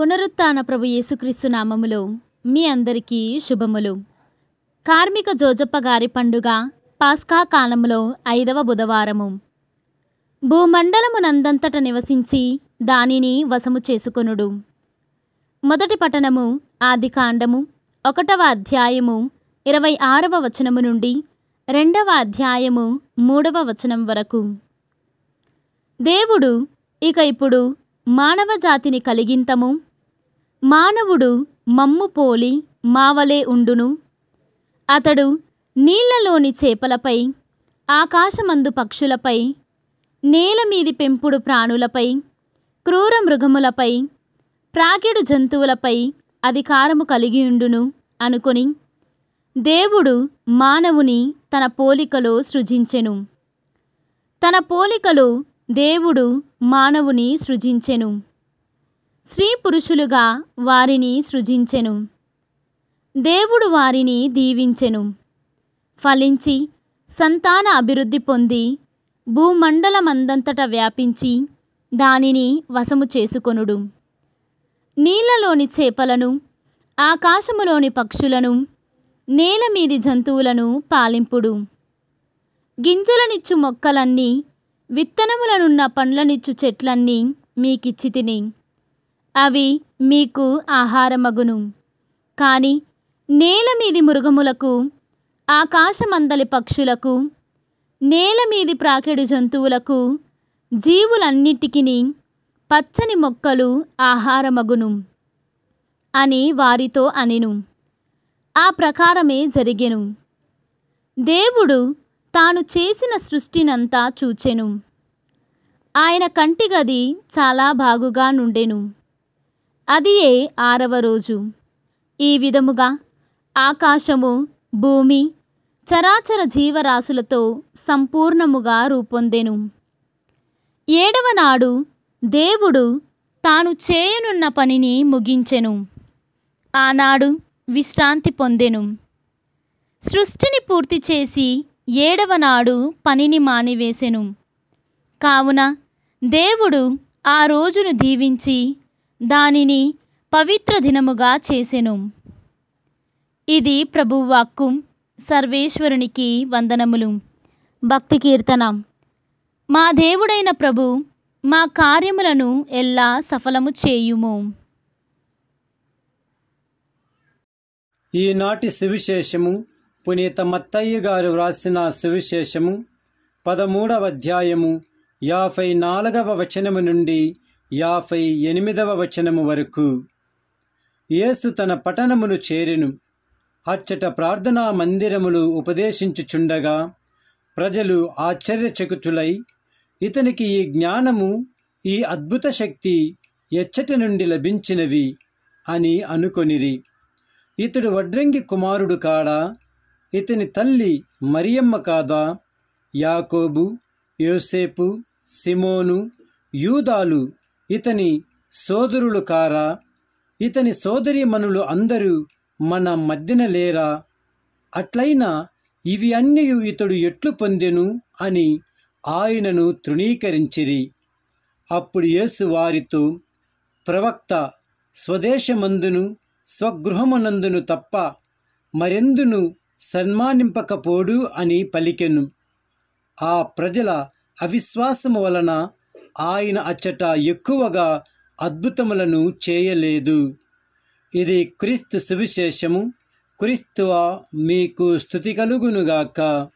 పునరుత్థాన ప్రభు యేసుక్రీస్తు నామములో మీ అందరికీ శుభములు. కార్మిక జోజప్ప గారి పండుగ పాస్కా కాలంలో ఐదవ బుధవారము. భూమండలమునందంతట నివసించి దానిని వశము చేసుకొనుడు. మొదటి పట్టణము ఆది కాండము ఒకటవ అధ్యాయము ఇరవై ఆరవ వచనము నుండి రెండవ అధ్యాయము మూడవ వచనం వరకు. దేవుడు ఇక ఇప్పుడు మానవ జాతిని కలిగింతము మానవుడు మమ్ము పోలి మావలే ఉండును. అతడు నీళ్ళలోని చేపలపై ఆకాశమందు పక్షులపై నేల మీది పెంపుడు ప్రాణులపై క్రూర మృగములపై ప్రాకిడు జంతువులపై అధికారము కలిగియుండును అనుకొని దేవుడు మానవుని తన పోలికలో సృజించెను. తన పోలికలో దేవుడు మానవుని సృజించెను. స్త్రీ పురుషులుగా వారిని సృజించెను. దేవుడు వారిని దీవించెను. ఫలించి సంతాన అభివృద్ధి పొంది భూమండలమందంతట వ్యాపించి దానిని వశము చేసుకొనుడు. నీళ్ళలోని చేపలను ఆకాశములోని పక్షులను నేల మీది జంతువులను పాలింపుడు. గింజలనిచ్చు మొక్కలన్నీ విత్తనములనున్న పండ్లనిచ్చు చెట్లన్నీ మీకిచ్చి తిని. అవి మీకు ఆహారమగును. కాని నేల మీది మృగములకు ఆకాశమందలి పక్షులకు నేల మీది ప్రాకెడు జంతువులకు జీవులన్నిటికీ పచ్చని మొక్కలు ఆహారమగును అని వారితో అనెను. ఆ ప్రకారమే జరిగెను. దేవుడు తాను చేసిన సృష్టినంతా చూచెను. ఆయన కంటిగది చాలా బాగుగా నుండెను. అదియే ఆరవ రోజు. ఈ విధముగా ఆకాశము భూమి చరాచర జీవరాశులతో సంపూర్ణముగా రూపొందెను. ఏడవ నాడు దేవుడు తాను చేయనున్న పనిని ముగించెను. ఆనాడు విశ్రాంతి పొందెను. సృష్టిని పూర్తి చేసి ఏడవ నాడు పనిని మానివేసెను. కావున దేవుడు ఆ రోజును దీవించి దానిని పవిత్ర దినముగా చేసెను. ఇది ప్రభువాక్కు సర్వేశ్వరునికి వందనములు. భక్తి కీర్తన. మా దేవుడైన ప్రభు మా కార్యములను ఎల్లా సఫలము చేయుము. ఈనాటి సువిశేషము పునీత మత్తయ్య గారు వ్రాసిన సువిశేషము పదమూడవ అధ్యాయము యాభై నాలుగవ వచనము నుండి యాభై ఎనిమిదవ వచనము వరకు. యేసు తన పట్టణమును చేరెను. అచ్చట ప్రార్థనా మందిరములు ఉపదేశించుచుండగా ప్రజలు ఆశ్చర్యచకుతులై ఇతనికి ఈ జ్ఞానము ఈ అద్భుత శక్తి ఎచ్చటి నుండి లభించినవి అని అనుకొనిరి. ఇతడు వడ్రంగి కుమారుడు కాడా? ఇతని తల్లి మరియమ్మ కాదా? యాకోబు యోసేపు సిమోను యూదాలు ఇతని సోదరులు కారా? ఇతని సోదరిమణులు అందరూ మన మధ్యన లేరా? అట్లయినా ఇవి అన్నీ ఇతడు ఎట్లు పొందెను అని ఆయనను తృణీకరించిరి. అప్పుడు యేసు వారితో ప్రవక్త స్వదేశమందును స్వగృహమునందును తప్ప మరెందును సన్మానింపకపోడు అని పలికెను. ఆ ప్రజల అవిశ్వాసము వలన ఆయన అచ్చట ఎక్కువగా అద్భుతములను చేయలేదు. ఇది క్రీస్తు సువిశేషము. క్రీస్తువ మీకు స్థుతి కలుగునుగాక.